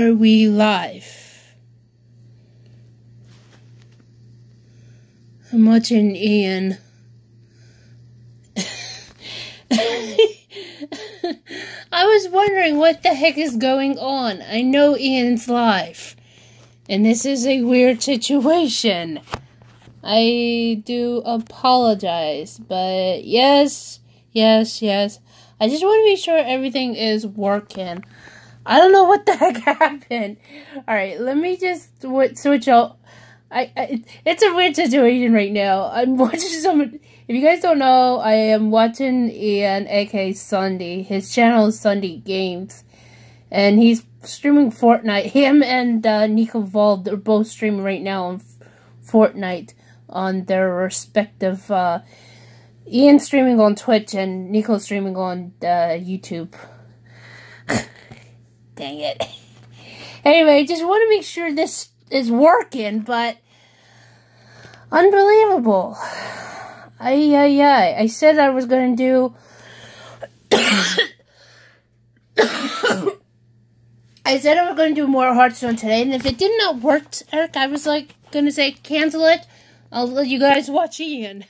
Are we live? I'm watching Ian. I was wondering what the heck is going on. I know Ian's live. And this is a weird situation. I do apologize, but yes, yes, yes. I just want to make sure everything is working. I don't know what the heck happened. All right, let me just switch out. I, I, it's a weird situation right now. I'm watching some. If you guys don't know, I am watching Ian, aka Sunday. His channel is Sunday Games, and he's streaming Fortnite. Him and uh, Nico Vald are both streaming right now on Fortnite on their respective. Uh, Ian streaming on Twitch and Nico streaming on uh, YouTube. Dang it. Anyway, just want to make sure this is working, but unbelievable. I, I, I, I said I was going to do. I said I was going to do more Hearthstone today, and if it did not work, Eric, I was like going to say cancel it. I'll let you guys watch Ian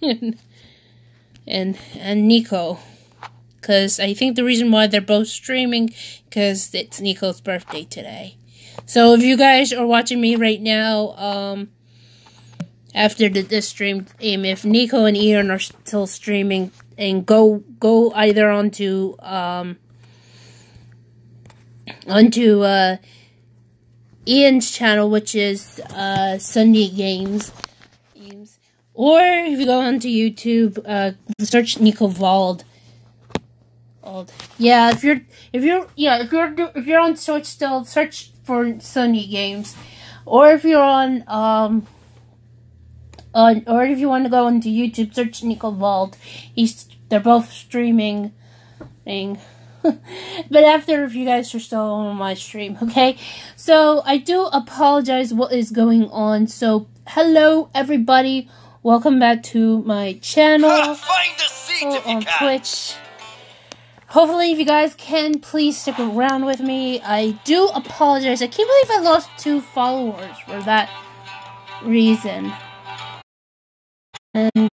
and and and Nico, because I think the reason why they're both streaming because it's Nico's birthday today. So if you guys are watching me right now, um, after the, this stream, um, if Nico and Ian are still streaming, and go go either onto um onto uh Ian's channel, which is uh Sunday Games or if you go onto YouTube, uh, search Nico Vald. Yeah, if you're if you're yeah if you're if you're on Twitch still, search for Sony Games, or if you're on um on or if you want to go onto YouTube, search Nico Vald. He's they're both streaming thing. but after if you guys are still on my stream, okay? So I do apologize what is going on. So hello everybody. Welcome back to my channel on Twitch. Hopefully, if you guys can, please stick around with me. I do apologize. I can't believe I lost two followers for that reason. And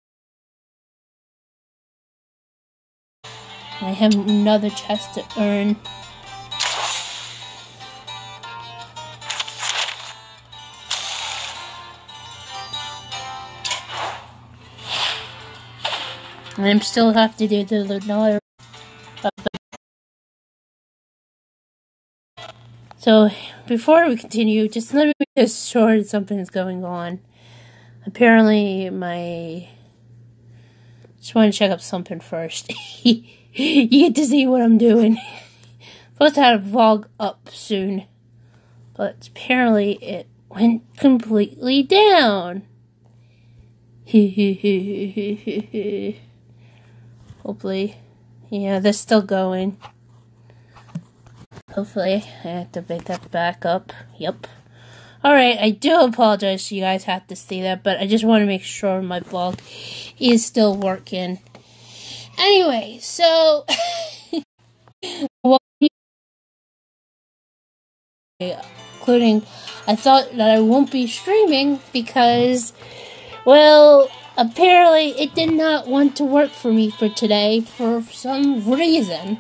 I have another chest to earn. I'm still have to do the another. So before we continue, just let me just sure something's going on. Apparently, my just want to check up something first. you get to see what I'm doing. Supposed to have a vlog up soon, but apparently it went completely down. Hopefully. Yeah, they're still going. Hopefully, I activate that back up. Yep. Alright, I do apologize you guys have to see that, but I just want to make sure my blog is still working. Anyway, so... including, I thought that I won't be streaming because, well, Apparently, it did not want to work for me for today for some reason.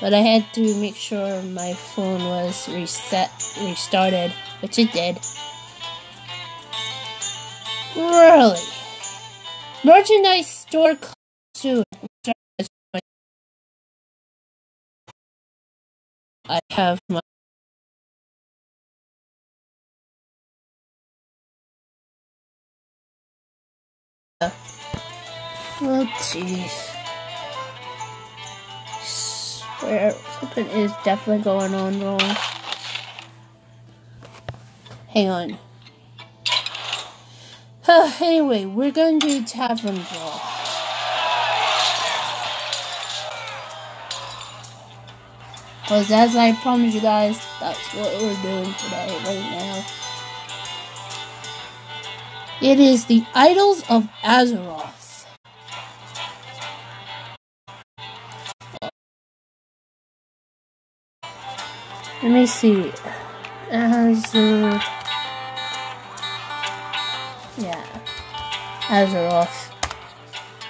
But I had to make sure my phone was reset, restarted, which it did. Really? Merchandise store soon. I have my Oh, jeez. Swear, something is definitely going on wrong. Hang on. Uh, anyway, we're going to do Tavern Brawl. Because as I promised you guys, that's what we're doing today, right now. It is the Idols of Azeroth. Let me see. Azure. Yeah. Azeroth.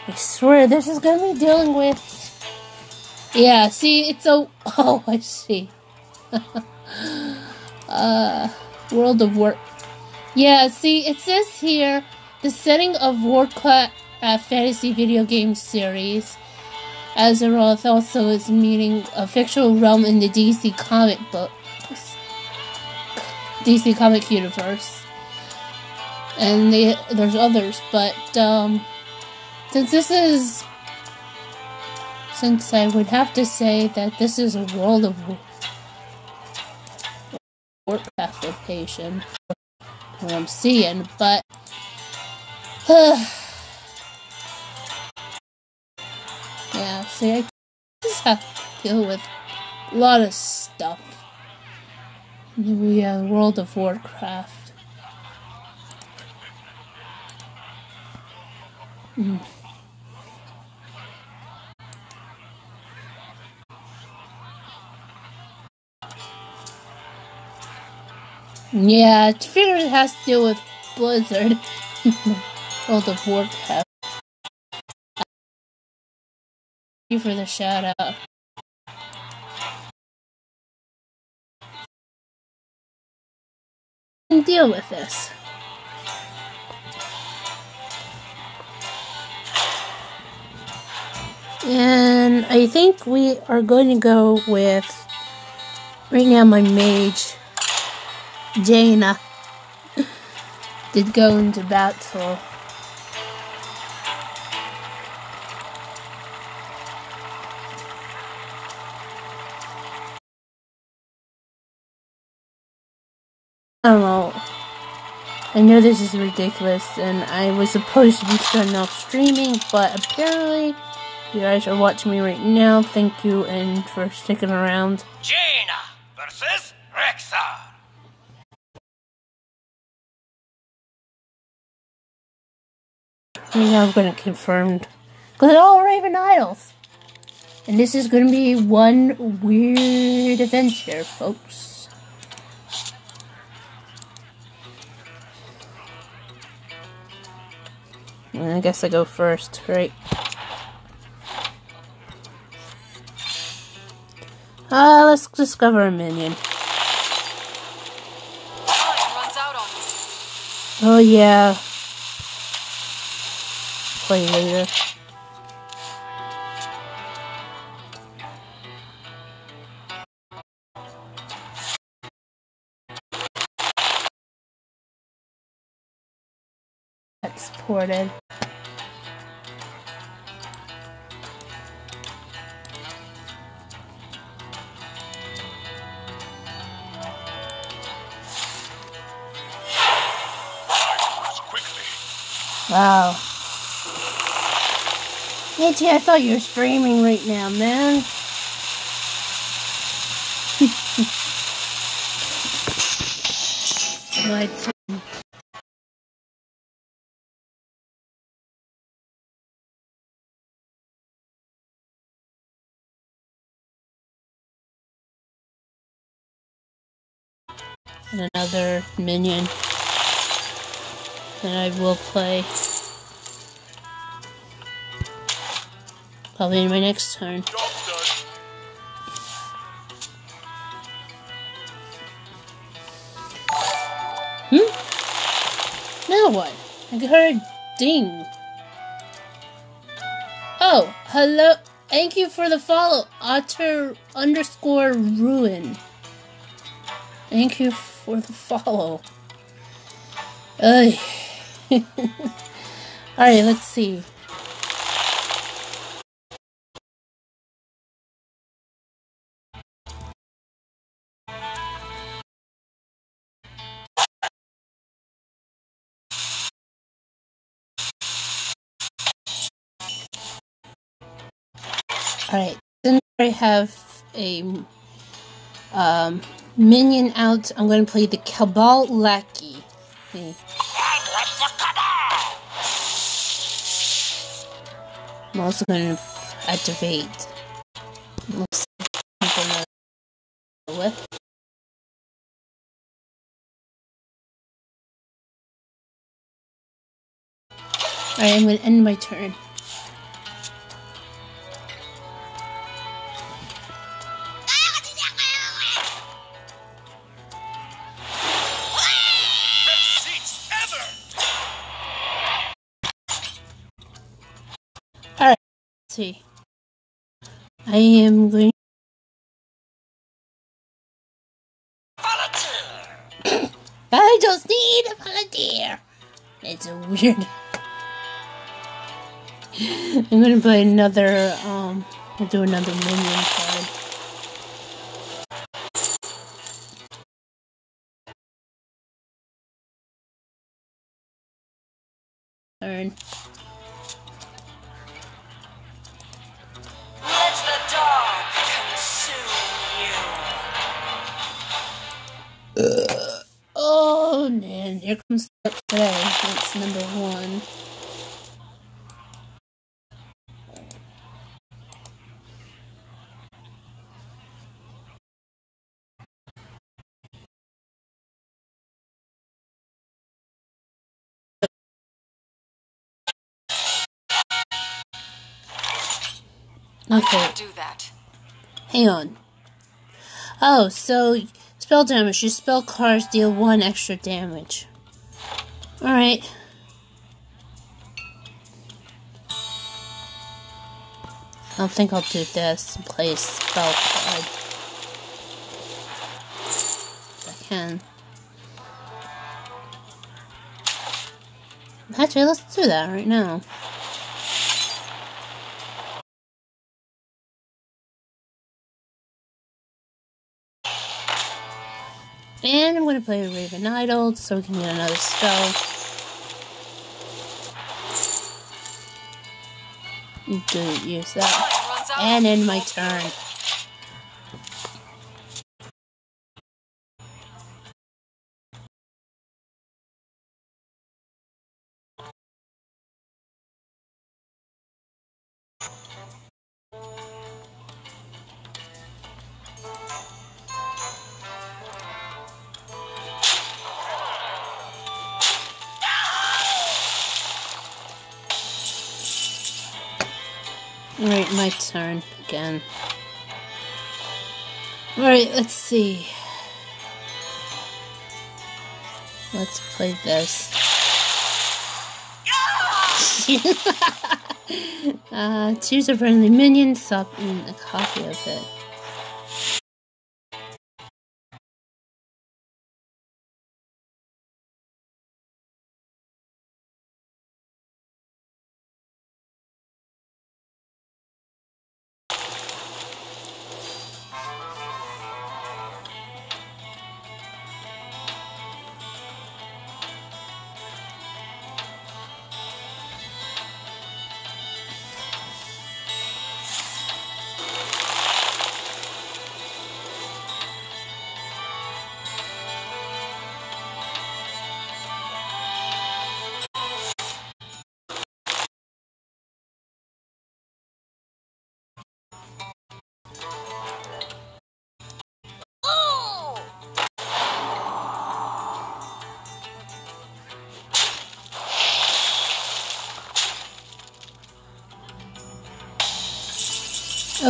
I swear this is gonna be dealing with. Yeah, see, it's a. Oh, I see. uh, World of War. Yeah, see, it says here the setting of Warcraft uh, fantasy video game series. Azeroth also is meaning a fictional realm in the DC comic books. DC comic universe. And they, there's others, but um, since this is. Since I would have to say that this is a World of Warcraft location, what I'm seeing, but. Uh, Yeah, see, I just have to deal with a lot of stuff. We have World of Warcraft. Mm. Yeah, I figured it has to deal with Blizzard. World of Warcraft. You for the shout out. And Deal with this. And I think we are going to go with right now my mage, Jaina, did go into battle. I know this is ridiculous, and I was supposed to be starting off streaming, but apparently you guys are watching me right now. Thank you and for sticking around. Jaina versus Rexxar. Right now I'm going to confirm. Because they're all Raven Idols. And this is going to be one weird adventure, folks. I guess I go first, right? Uh, let's discover a minion. Oh yeah. Play later. Exported. Wow. Itchy, I thought you were streaming right now, man. what? Another minion that I will play. Probably in my next turn. Hmm? Now what? I heard ding. Oh, hello. Thank you for the follow. Otter underscore ruin. Thank you for the follow. Alright, let's see. Alright, since I have a um, minion out. I'm going to play the Cabal Lackey. Okay. I'm also going to activate. I'm going to end my turn. I am going. Volunteer! I just need a volunteer! It's a weird. I'm gonna play another, um, I'll do another minion card. Turn. Here comes the today. That's number one. Okay, Do that. hang on. Oh, so spell damage. Your spell cards deal one extra damage. Alright. I don't think I'll do this and play spell card. I can. Actually, let's do that right now. And I'm going to play Raven Idol so we can get another spell. Do use that. Time runs out. And end my turn. Alright, let's see. Let's play this. uh, choose a friendly minion, swap in a copy of it.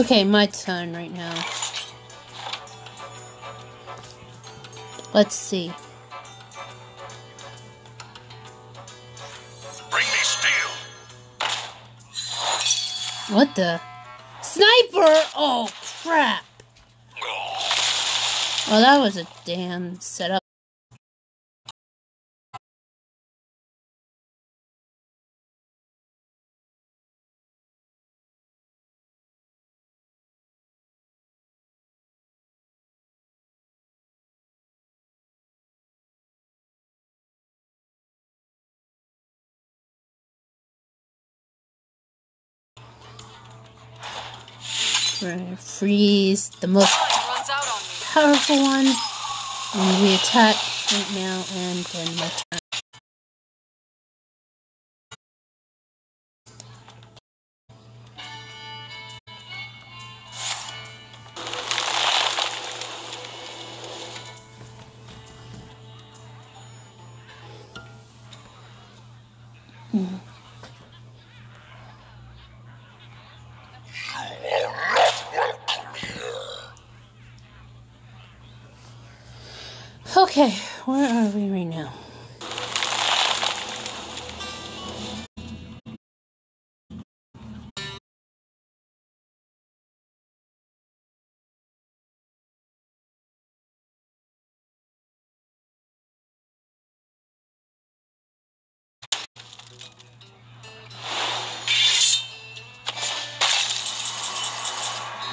Okay, my turn right now. Let's see. Bring me steel! What the? Sniper! Oh, crap! Oh, that was a damn setup. We're gonna freeze the most powerful one. And we attack right now and then my turn. Okay,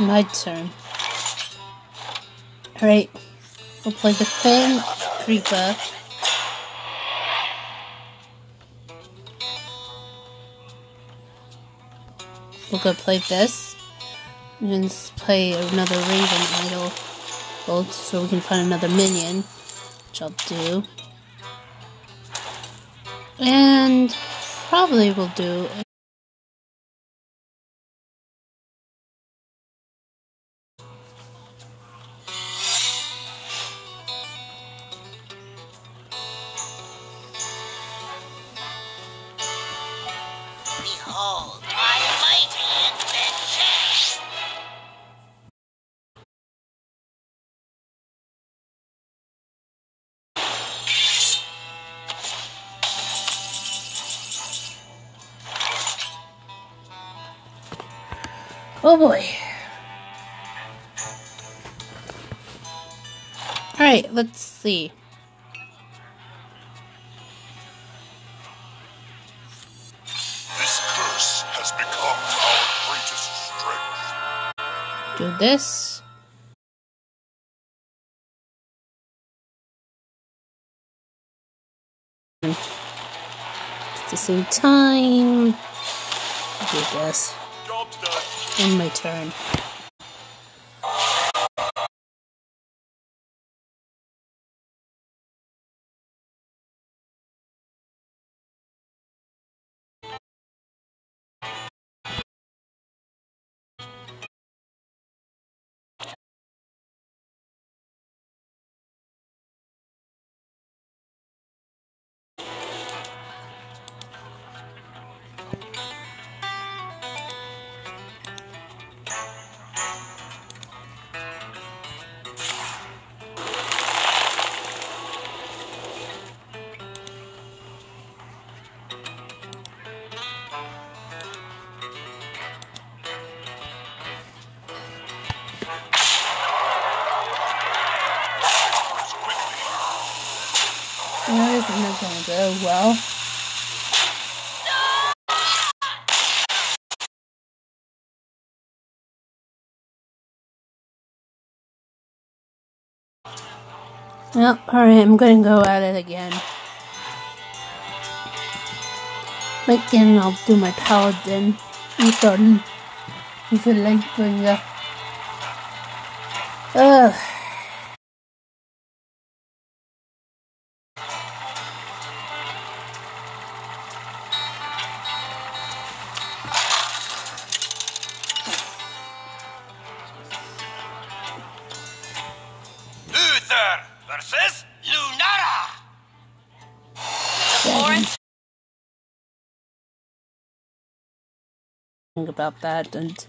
My turn. Alright, we'll play the Fen Creeper. We'll go play this. And play another Raven Idol. Well, so we can find another minion. Which I'll do. And probably we'll do Oh boy. Alright, let's see. This curse has become our greatest strength. Do this. At the same time, do this. And my turn. Alright, I'm gonna go at it again. Again, I'll do my paladin. I'm done. With a light bringer. Ugh. About that and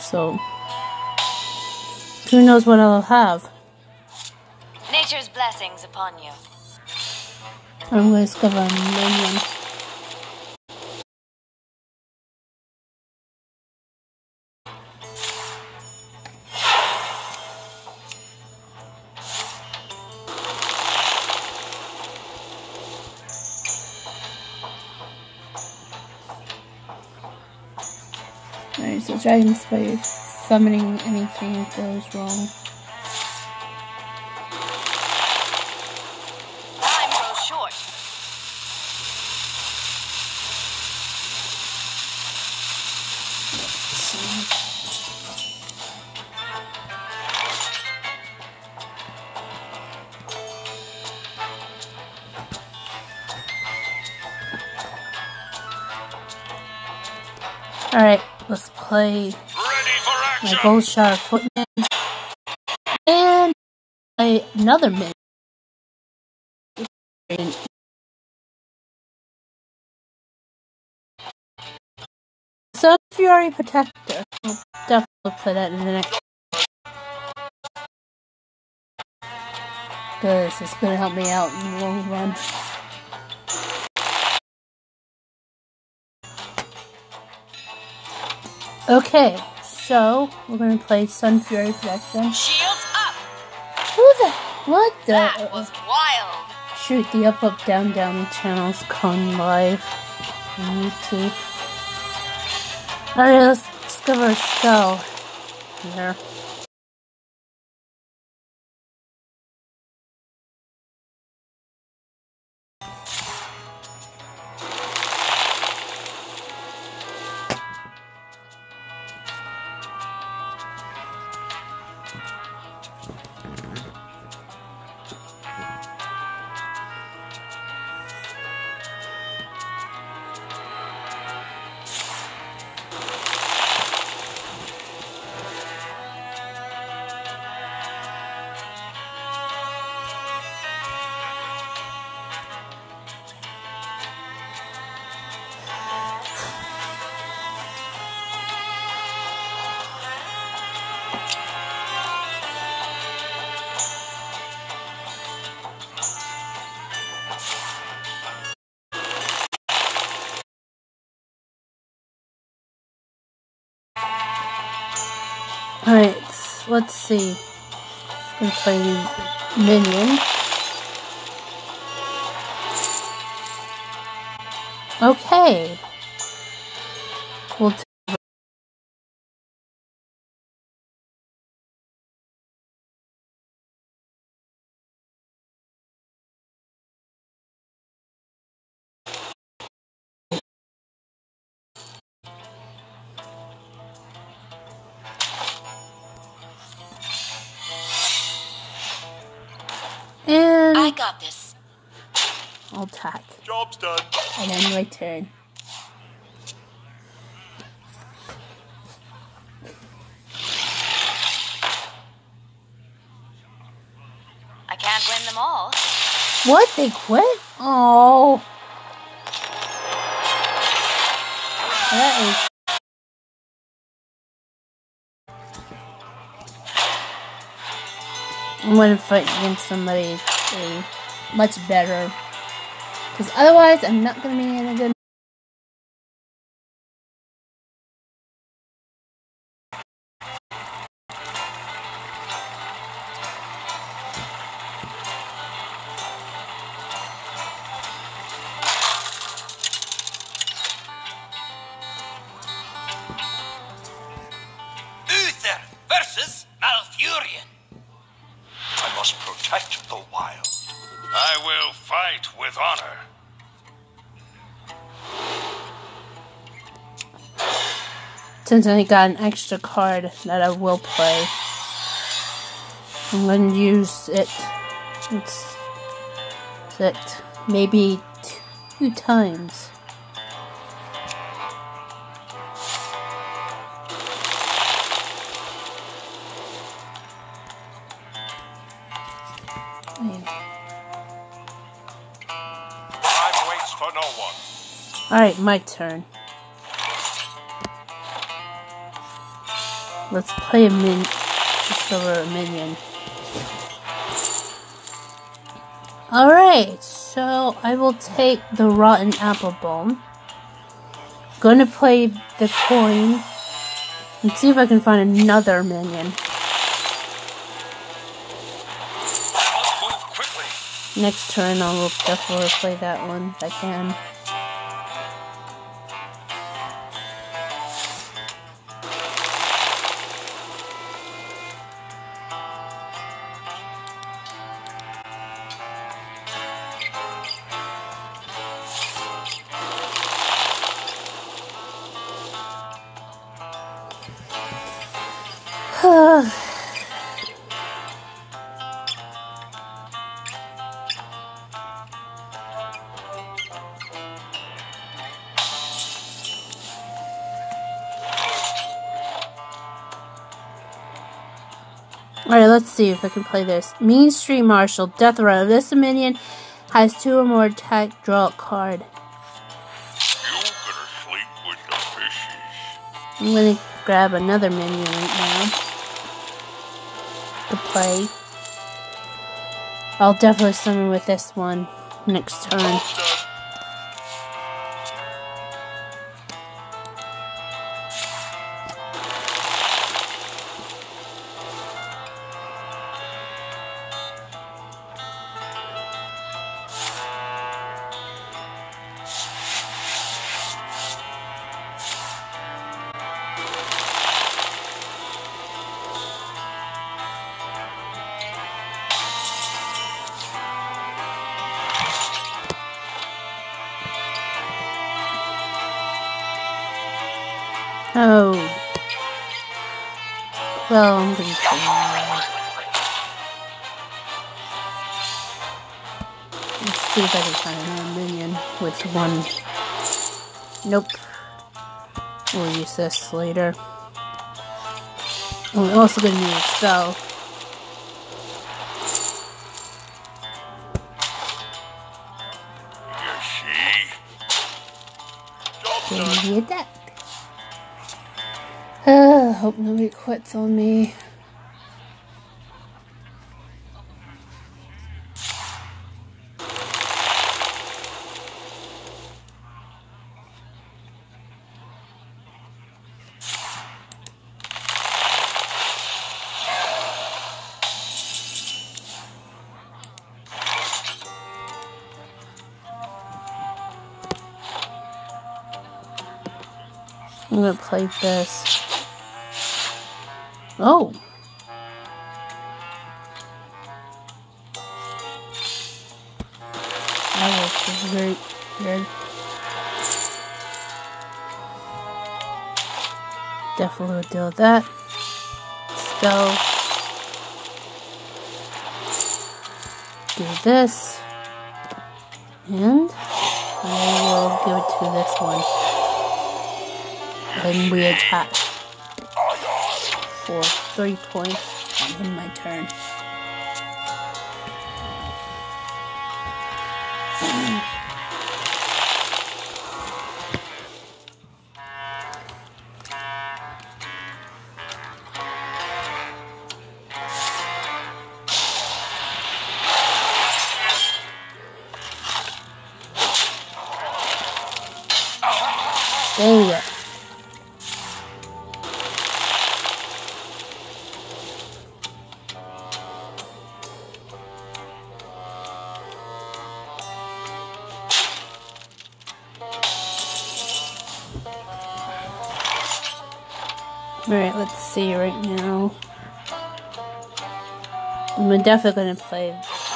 so who knows what I'll have. nature's blessings upon you. I'm gonna discover a minion. So Dragon Spider summoning anything goes wrong. Play my Goldshire Footman and play another mid. So Fury Protector. We'll definitely play that in the next. Because it's gonna help me out in the long run. Okay, so we're gonna play Sun Fury Protection. Shields up. Who the? What the? That was wild. Shoot the up, up, down, down channels con live on YouTube. Alright, let's discover a spell here. Let's see. I'm playing Minion. Okay. We'll attack. Job's done. And then my turn. I can't win them all. What? They quit? Oh. That is. I'm gonna fight against somebody much better. Because otherwise, I'm not gonna be in a good. Since I got an extra card that I will play, I'm gonna use it. It's it maybe two times. Time waits for no one. Alright, my turn. Let's play a min discover a minion. Alright, so I will take the rotten apple bomb. Gonna play the coin and see if I can find another minion. I must move quickly. Next turn I will definitely play that one if I can. See if I can play this. Mean Street Marshal, Death Row. This minion has two or more attack, draw a card. I'm gonna grab another minion right now to play. I'll definitely summon with this one next turn. Nope. We'll use this later. And we're also gonna need a spell. Here she. Job Gonna done. be a deck. Uh, hope nobody quits on me. I'm gonna play this. Oh. That was very good. Definitely would deal with that. Spell. Do this. And I will give it to this one. Then we attack oh, for three points in my turn. Definitely gonna play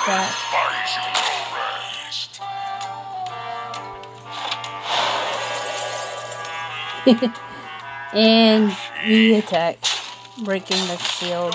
that. And we attack, breaking the shield.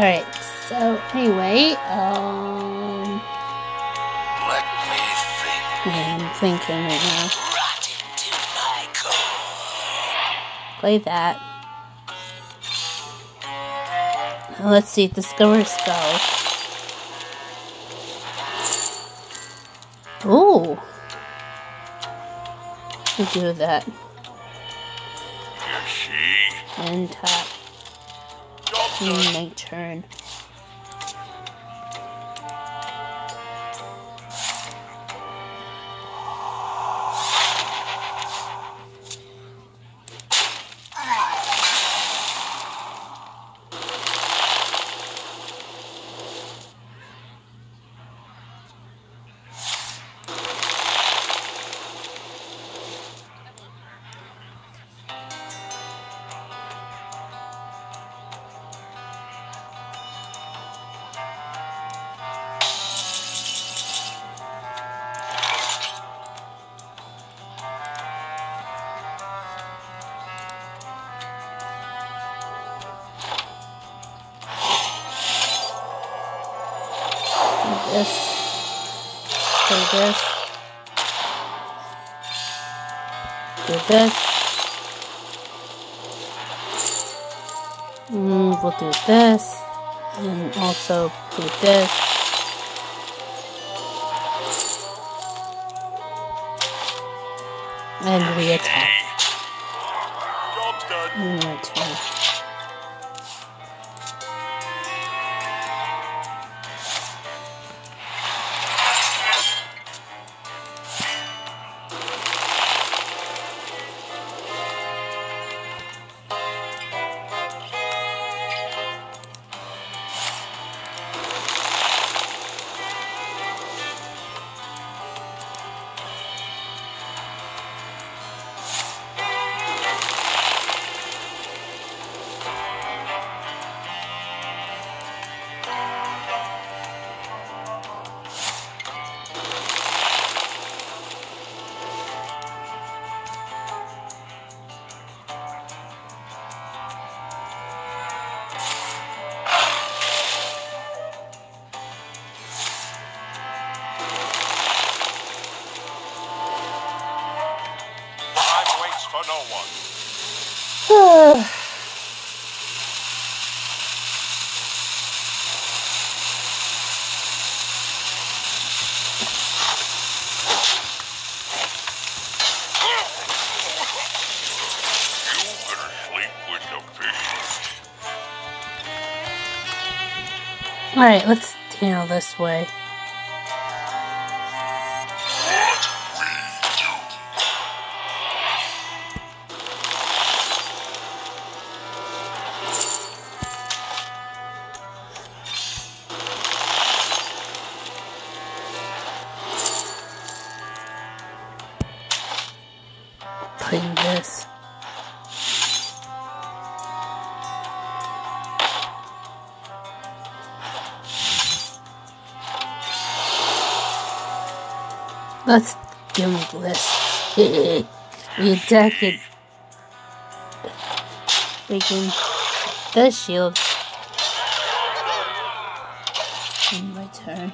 Alright, so anyway, um, Let me think. Yeah, I'm thinking right now. Rot into my core. Play that. Let's see, discover spell. Ooh. Do that. And tap. My turn. This. And also do this. Alright, let's handle this way. We attack it. Breaking the shield. In my turn.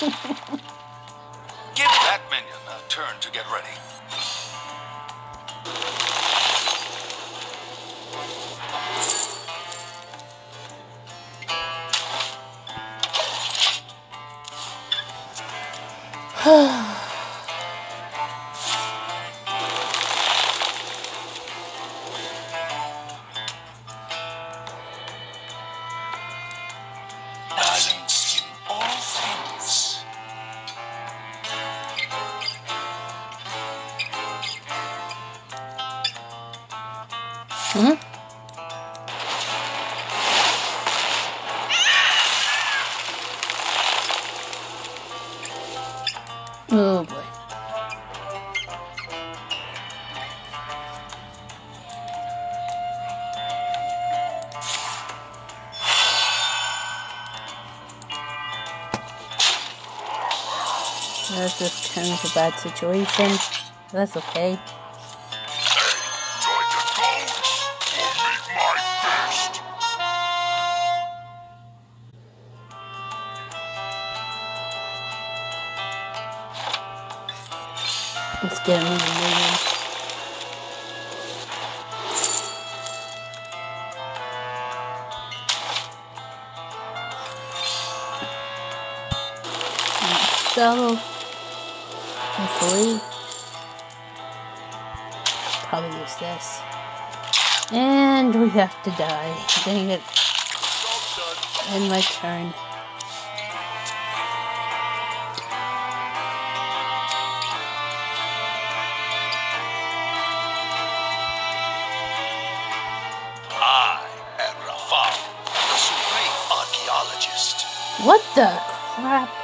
Give that minion a turn to get ready. Kind of a bad situation. That's okay. To die. Dang it. And my turn. I am Rafaam, the supreme archaeologist. What the crap?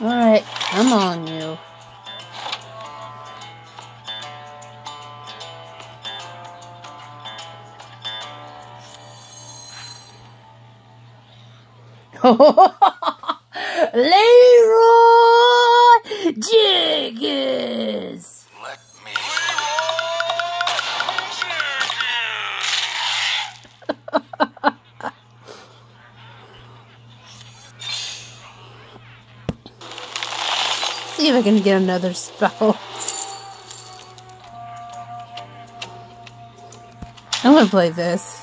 Alright, come on, you. Leeroy I can get another spell. I'm gonna play this.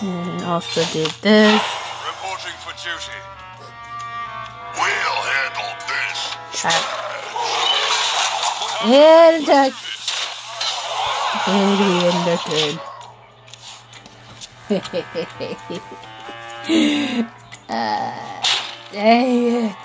And also did this. Reporting for duty. We'll handle this. Attack. And attack. And we end our turn. uh, dang it.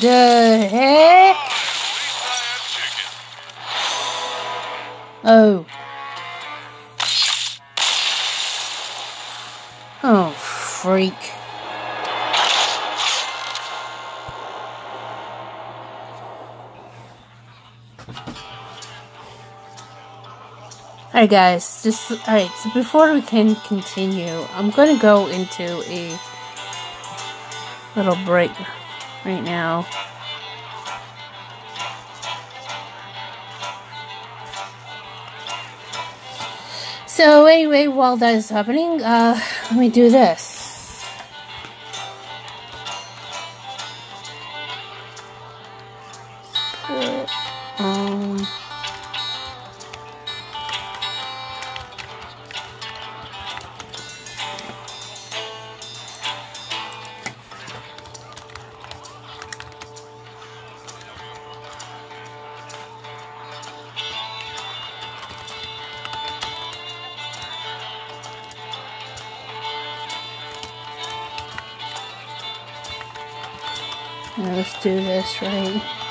The heck? Alright guys, just alright, so before we can continue, I'm gonna go into a little break right now. So anyway, while that is happening, uh, let me do this. Let's do this right.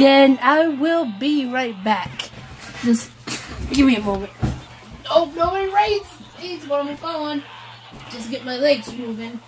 Then I will be right back. Just give me a moment. Oh, nobody writes. Please, where am I? Just get my legs moving.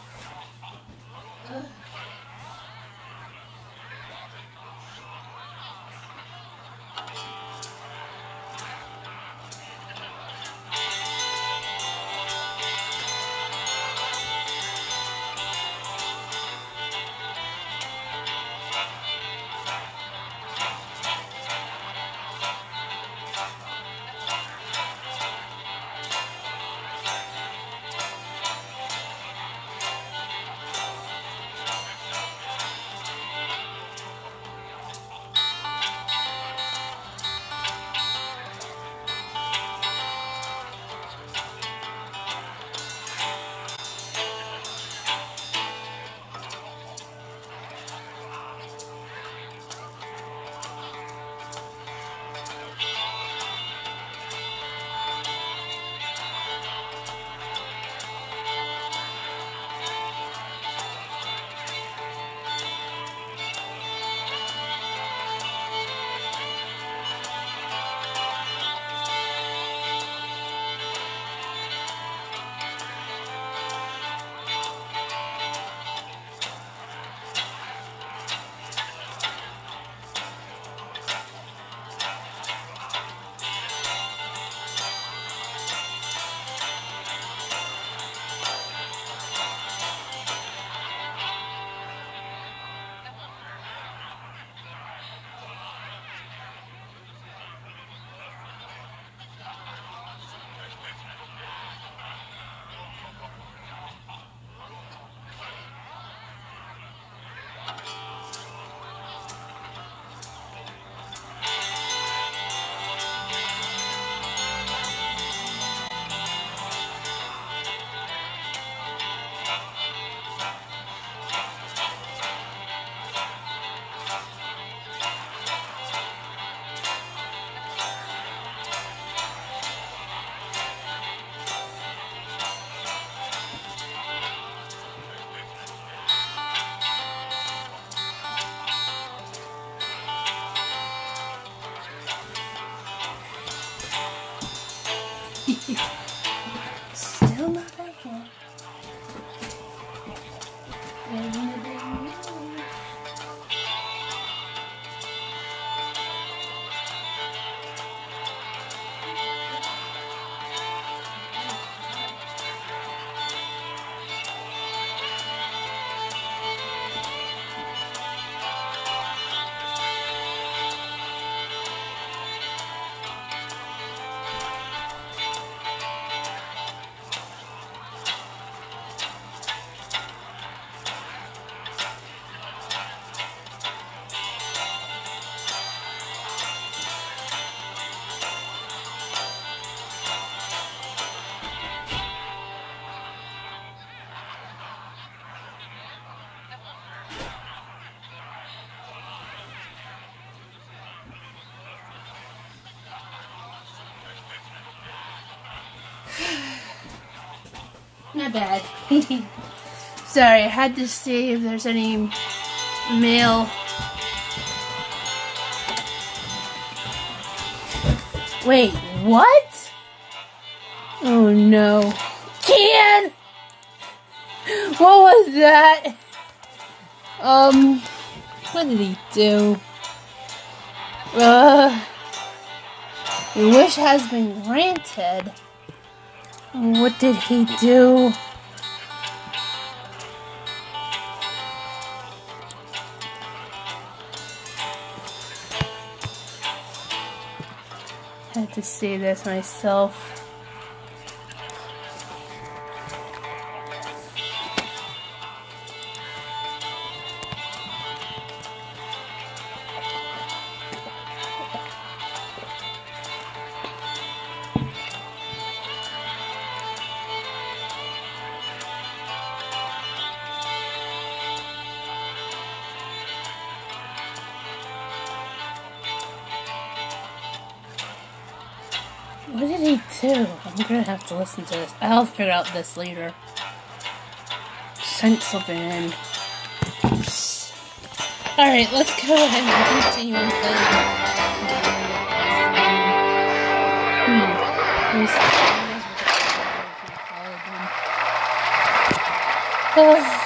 My bad. Sorry, I had to see if there's any mail. Wait, what? Oh no. Can! What was that? Um, what did he do? Uh, your wish has been granted. What did he do? had to see this myself. Listen to this. I'll figure out this later. Sent something in. Alright, let's go ahead and continue on playing. Hmm. Oh.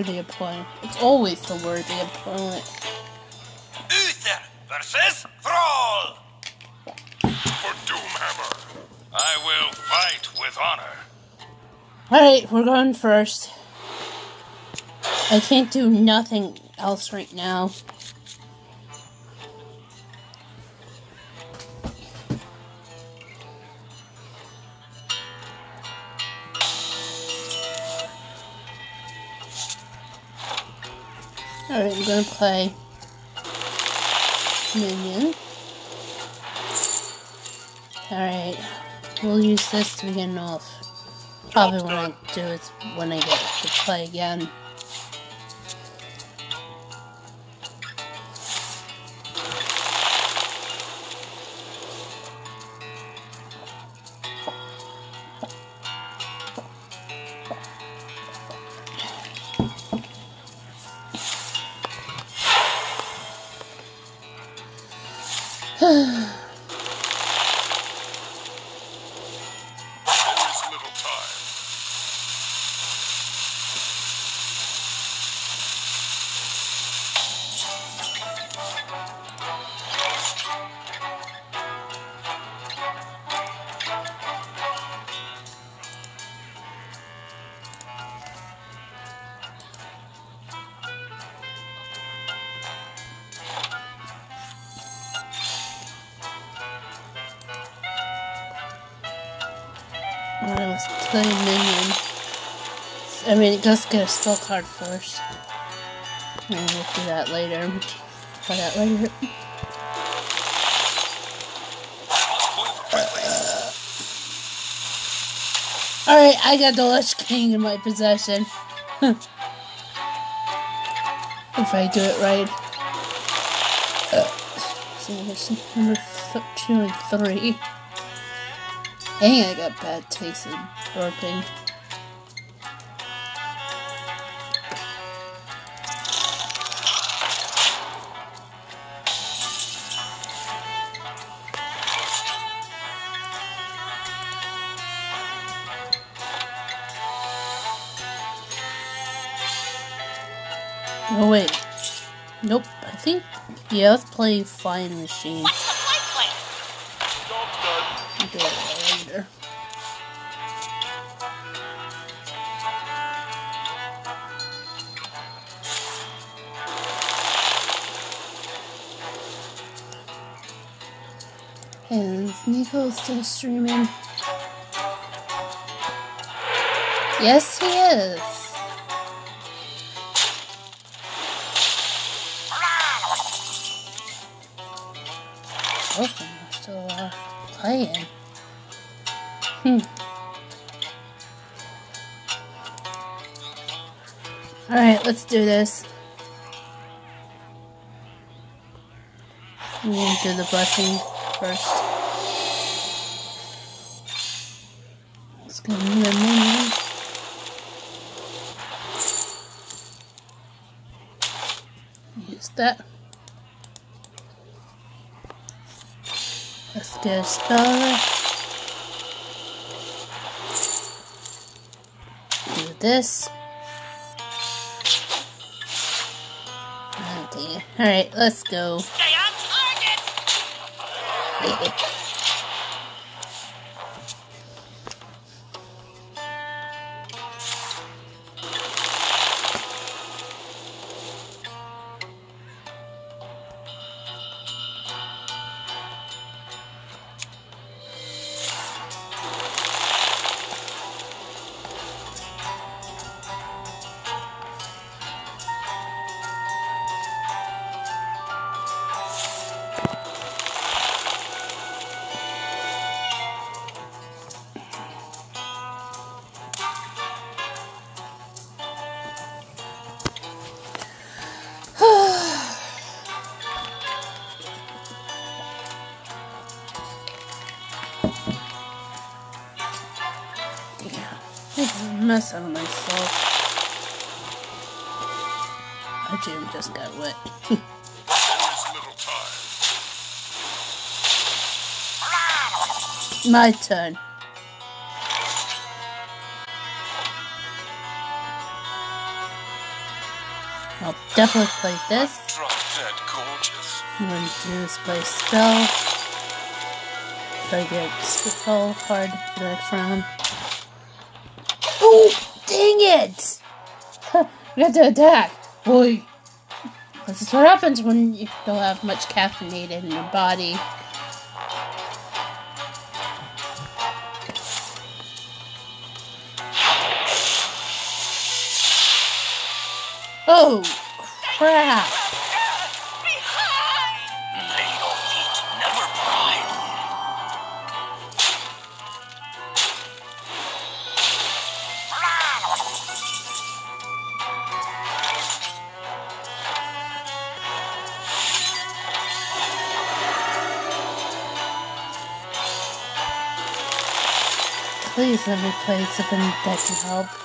Worthy opponent. It's always the worthy opponent. Uther versus Thrall. For Doomhammer, I will fight with honor. Alright, we're going first. I can't do nothing else right now. Play Minion. Alright, we'll use this to begin off. Probably when I do it when I get to play again. Let's get a still card first. And we'll do that later. Try that later. Alright, I got the Lich King in my possession. if I do it right. Uh, so number two and three. Dang, I got bad taste in burping. Yeah, let's play Flying Machine. What's the flight plan? Do it later. And Nico's still streaming. Yes, he is. Them are still uh, playing. Hmm. Alright, let's do this. I'm gonna do the blessing first. Let's go the menu. Use that. Get a. Do this. Oh dear. Alright, let's go. Stay My turn. I'll definitely play this. Drop dead gorgeous. I'm going to do this play spell. Try to get spell card for the next round. Oh, dang it! we have to attack. Boy. This is what happens when you don't have much caffeinated in your body. Oh, crap. Please let me play something that can help.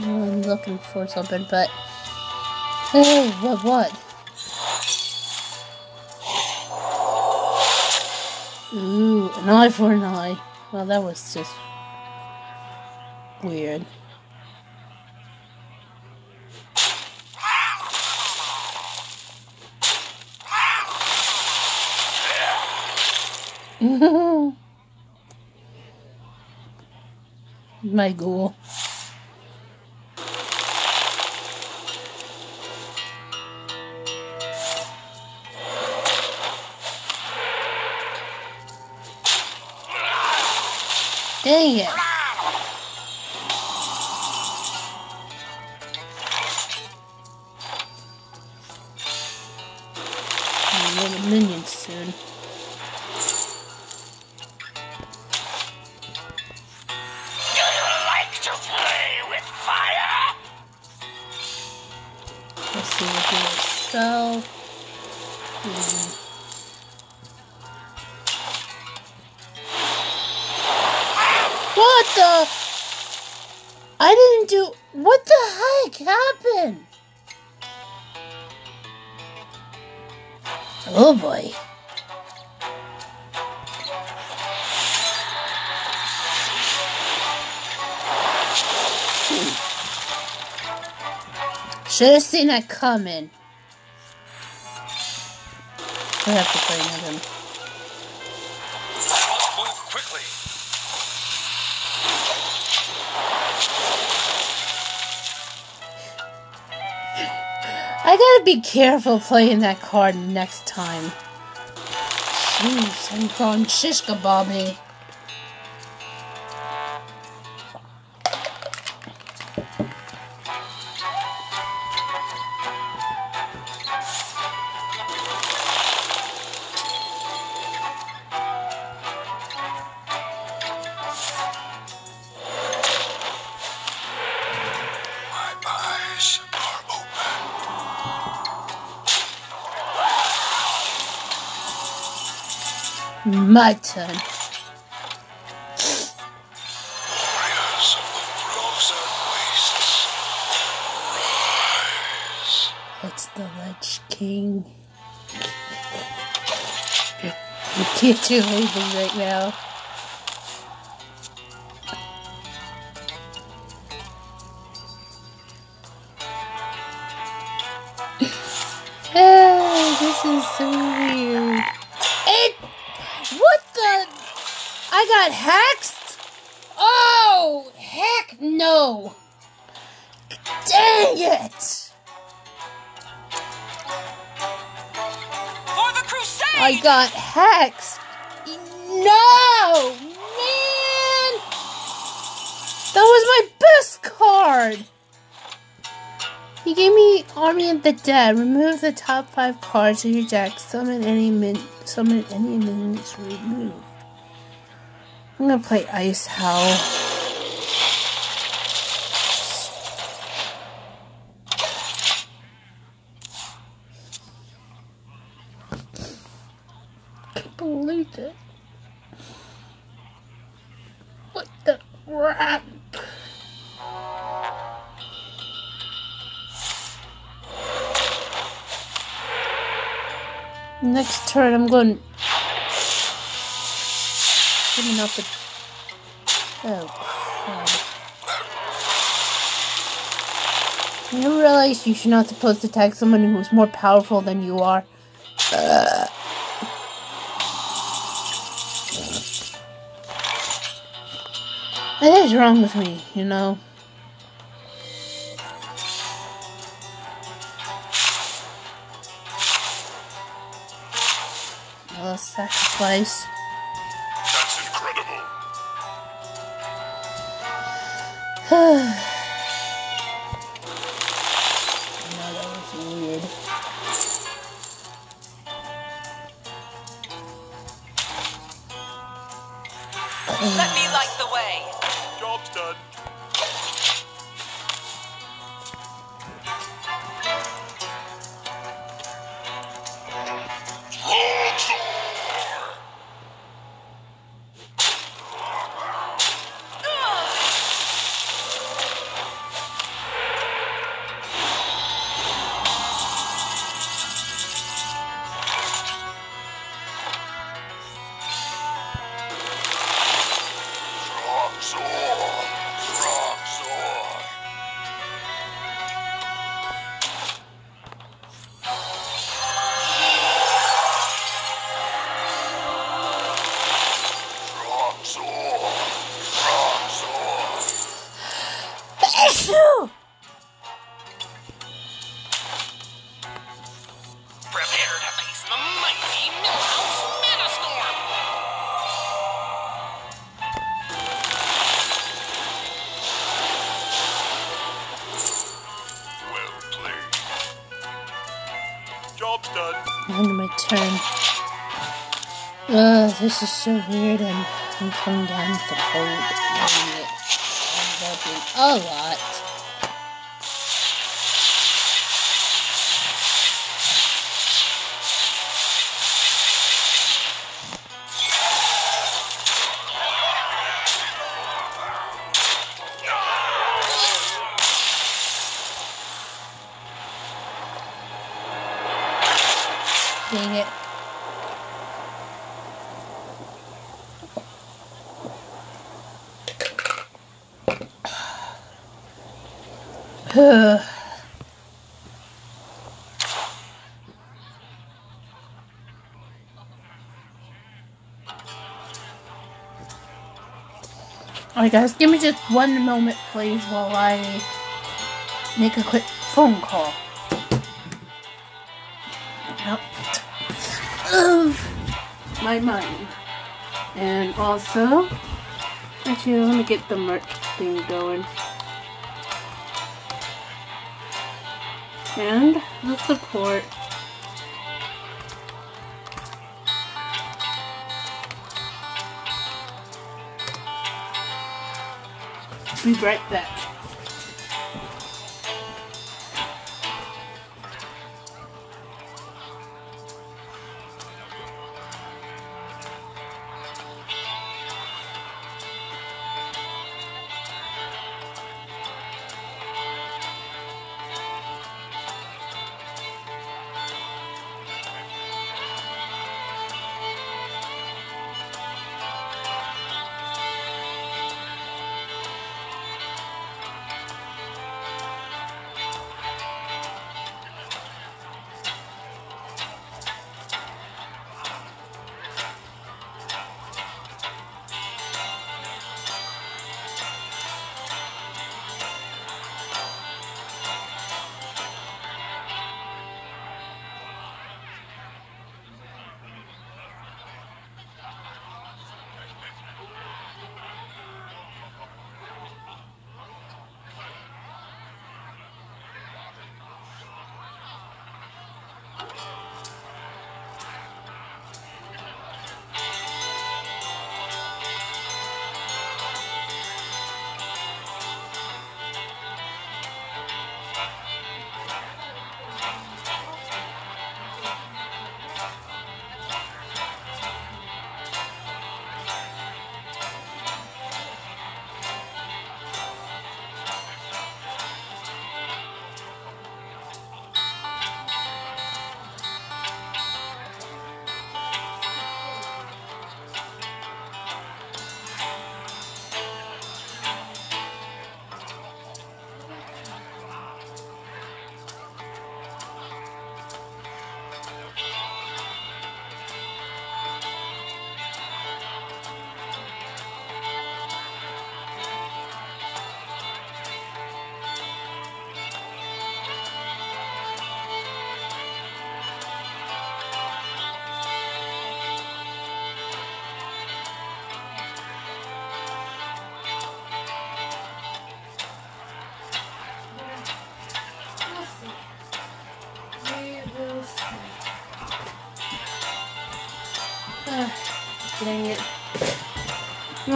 I'm looking for something, but. Oh, what? What? Ooh, an eye for an eye. Well, that was just weird. My ghoul. Should have seen that coming. We have to play another. Must. I gotta be careful playing that card next time. Jeez, I'm going shish kebabbing. My turn. Warriors of the frozen wastes. Rise. It's the Lich King. You can't do anything right now. Got hexed. No, man. That was my best card. He gave me Army of the Dead. Remove the top five cards of your deck. Summon any min. Summon any minions removed. I'm gonna play Icehowl. Turn, I'm going. Up the. Oh, crap. You realize you should not supposed to attack someone who is more powerful than you are. Uh. What is wrong with me, you know? Sacrifice. That's incredible. This is so weird. I'm, I'm coming down with the hold. I'm helping a lot. Dang it. Alright guys, give me just one moment please while I make a quick phone call. Out of my mind. And also, actually let me get the merch thing going. And the support. Be right back.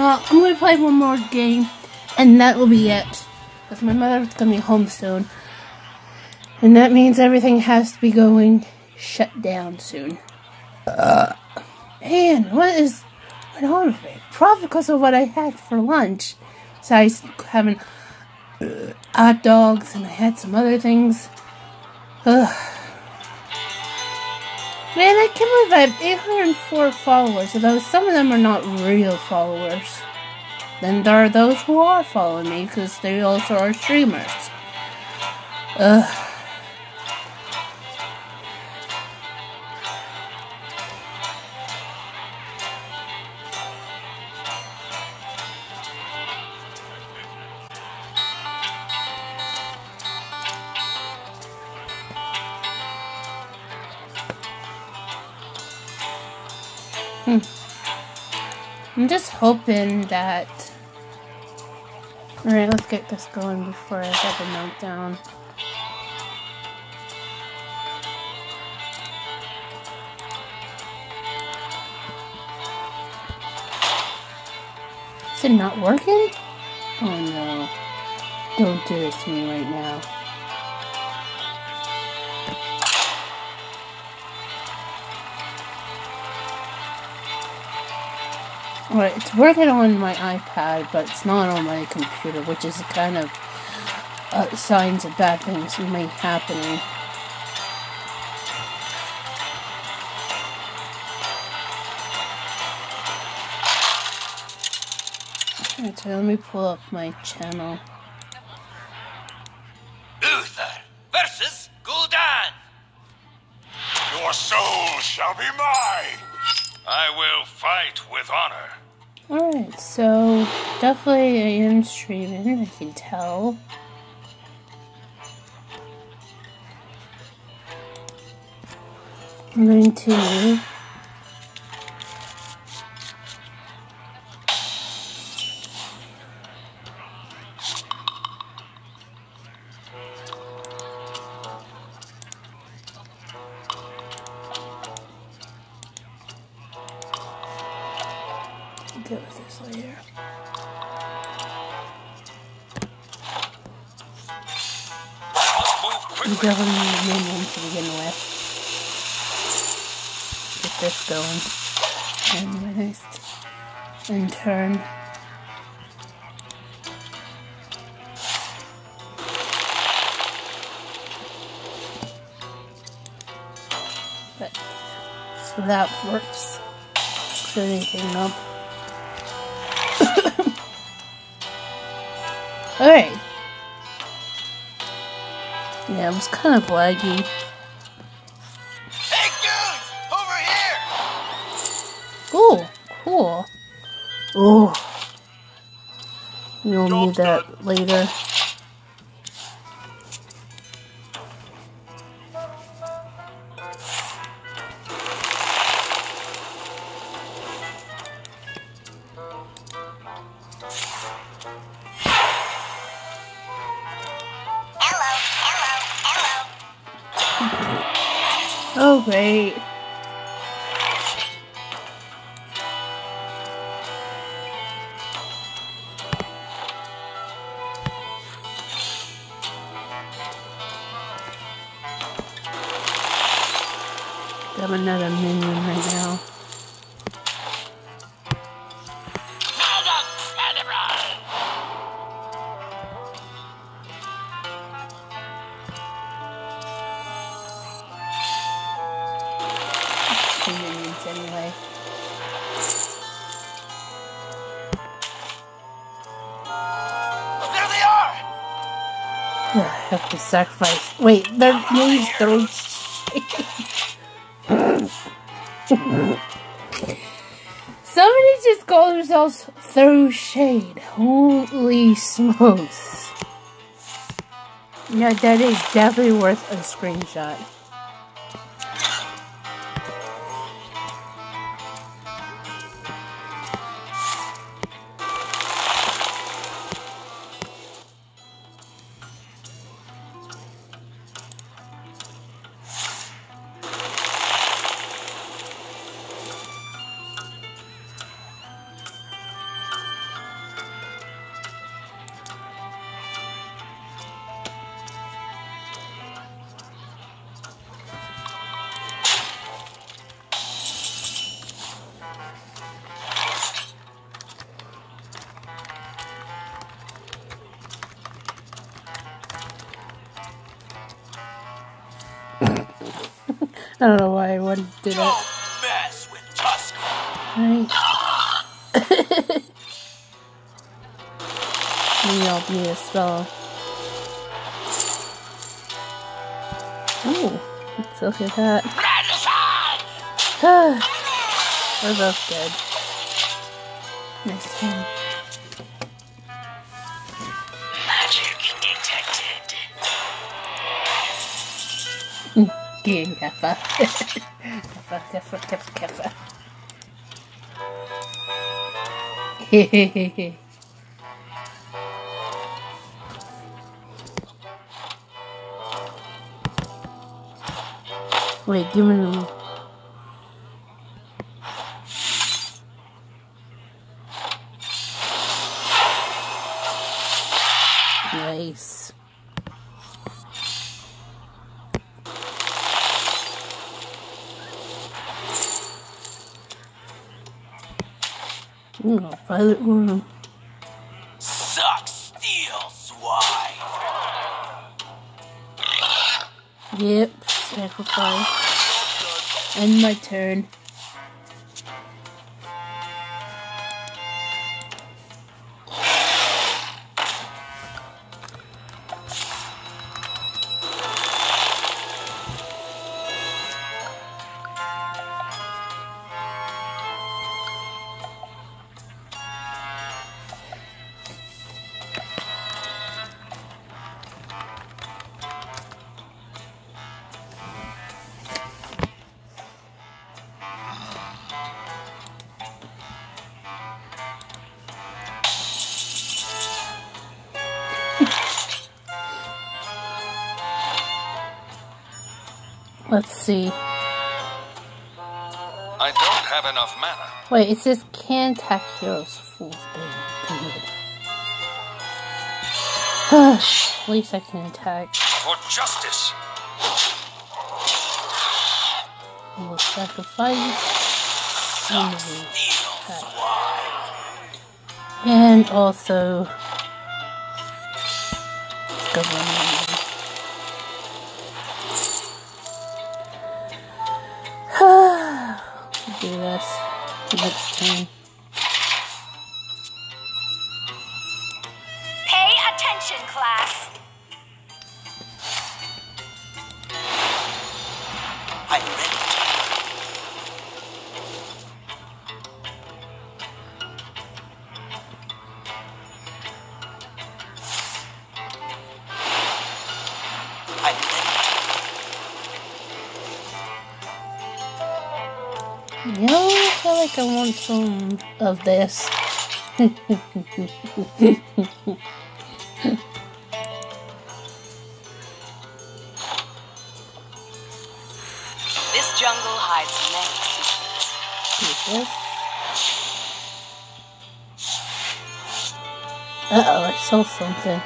Well, I'm gonna play one more game, and that will be it. Because my mother's gonna be home soon. And that means everything has to be going shut down soon. Uh, man, what is going with me? Probably because of what I had for lunch. So I was having uh, hot dogs, and I had some other things. Ugh. I have 804 followers, although some of them are not real followers. Then there are those who are following me, because they also are streamers. Ugh. Hoping that. Alright, let's get this going before I have a meltdown. Is it not working? Oh no. Don't do this to me right now. Alright, it's working on my iPad, but it's not on my computer, which is kind of uh, signs of bad things may happening. Alright, so let me pull up my channel. Uther versus Gul'dan. Your soul shall be mine. I will fight with honor. Alright, so definitely I am streaming, I can tell. I'm going to of laggy. Hey, dudes! Over here! Oh, cool. Oh. You'll need that later. Got another minion right now. Two minions anyway. There they are! I have to sacrifice. Wait, their name's throw Somebody just called themselves Throw Shade. Holy smokes. Yeah, that is definitely worth a screenshot. Do that. Don't mess with. Maybe I'll need a spell. Ooh, let's look at that. We're both dead. Nice one. Magic detected. Hehehehe. Wait, give me the. Nice. Ooh, violet room. Suck steel, swine. Yep, sacrifice. End my turn. Wait, it says can attack heroes full speed. Good. At least I can attack. For justice. I will sacrifice. And we attack. And also. Let's next of this. This jungle hides many secrets. Uh oh, I saw something.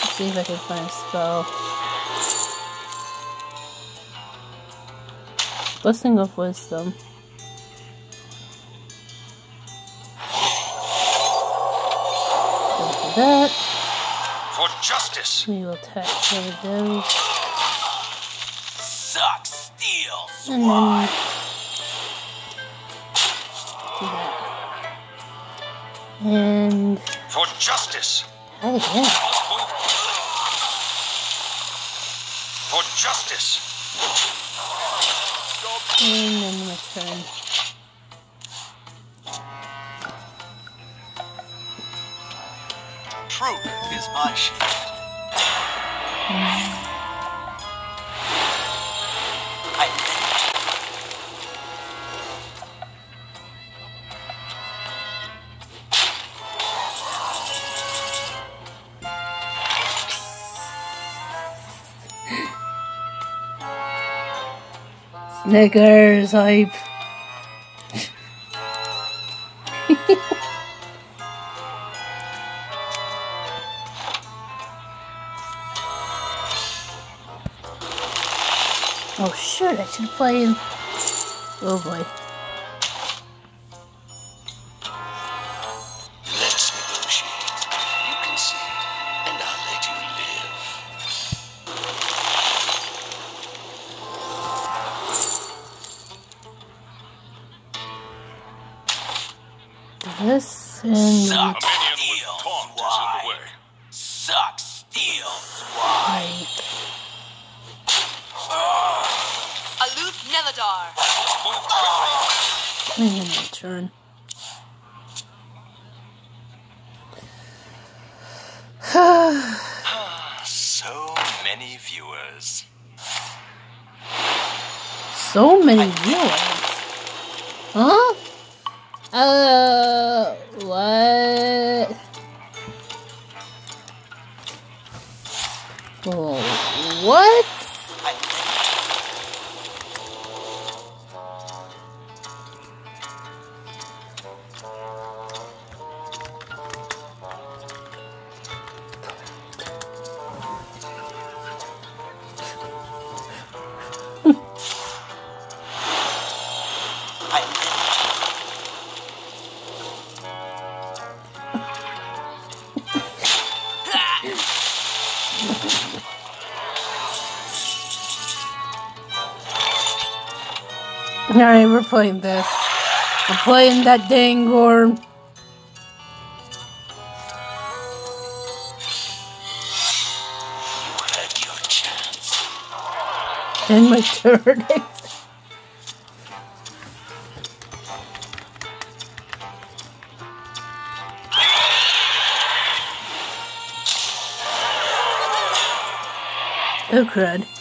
Let's see if I can find a spell. Blessing of Wisdom. Don't that. For justice. We will attack one of those. Suck steel. And then do that. And For justice. try again. For justice. And then my turn. Truth is my shield. Mm. Snickers hype. oh shit, I should play in. Oh boy. What? Alright, we're playing this. I'm playing that dang worm. You had your chance. And my turn. oh crud.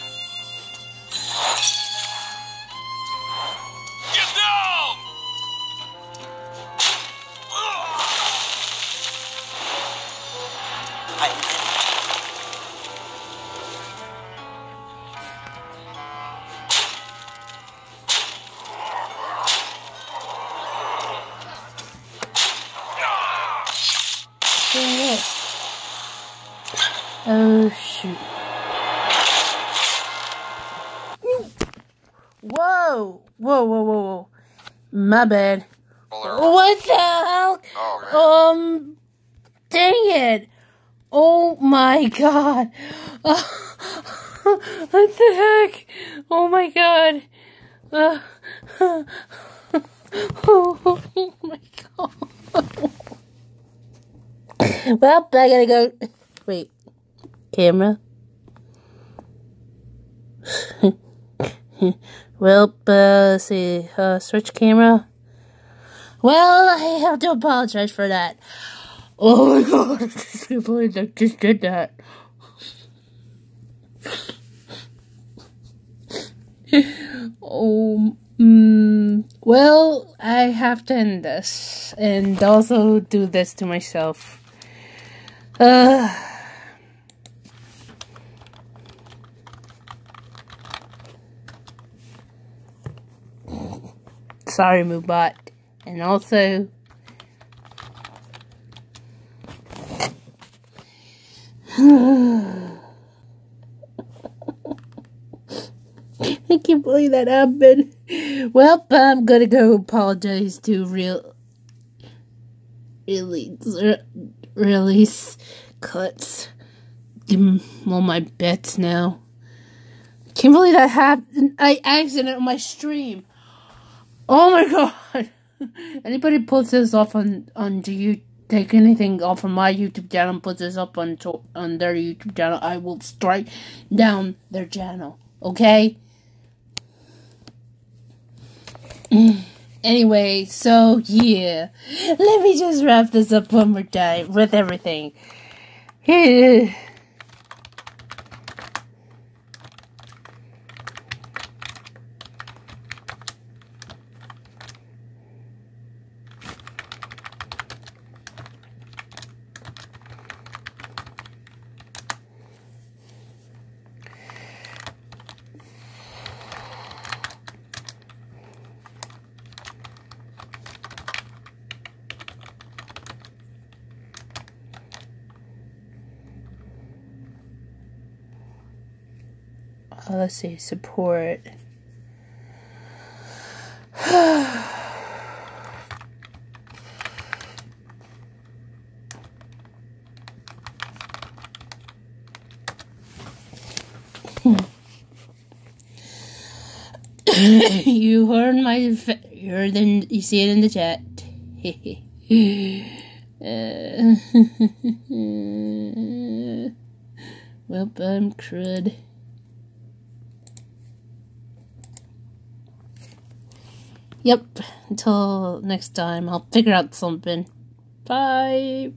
My bad. What the hell? Oh, Um, dang it. Oh my god. what the heck? Oh my god. Uh, oh my god. well, I gotta go. Wait. Camera? well, uh, let's see. Uh, switch camera. Well, I have to apologize for that. Oh my god, I just can't believe I just did that. oh, mm, well, I have to end this and also do this to myself. Uh, sorry, Moobot. And also, I can't believe that happened. Well, I'm gonna go apologize to real, really, release cuts. Give 'em all my bets now. Can't believe that happened. I accident on my stream. Oh my god! Anybody puts this off on on do you take anything off of my YouTube channel and puts this up on to, on their YouTube channel, I will strike down their channel. Okay. Mm. Anyway, so yeah, let me just wrap this up one more time with everything. uh, let's see, support. you heard my you heard in, you see it in the chat. uh, well, I'm crud. Yep. Until next time, I'll figure out something. Bye.